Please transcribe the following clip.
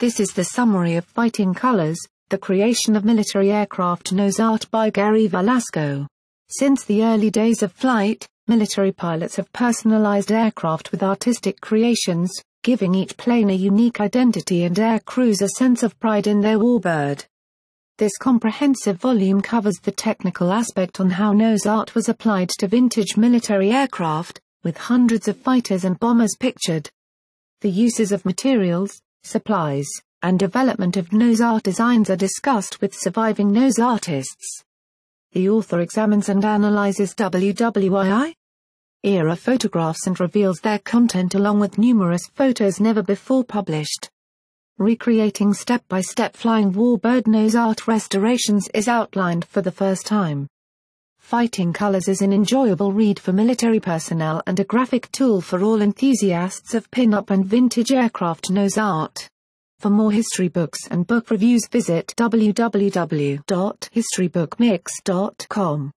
This is the summary of Fighting Colors, the creation of military aircraft nose art by Gary Velasco. Since the early days of flight, military pilots have personalized aircraft with artistic creations, giving each plane a unique identity and air crews a sense of pride in their warbird. This comprehensive volume covers the technical aspect on how nose art was applied to vintage military aircraft, with hundreds of fighters and bombers pictured. The uses of materials, supplies, and development of nose art designs are discussed with surviving nose artists. The author examines and analyzes WWII era photographs and reveals their content along with numerous photos never before published. Recreating step-by-step flying warbird nose art restorations is outlined for the first time. Fighting Colors is an enjoyable read for military personnel and a graphic tool for all enthusiasts of pin-up and vintage aircraft nose art. For more history books and book reviews visit www.historybookmix.com.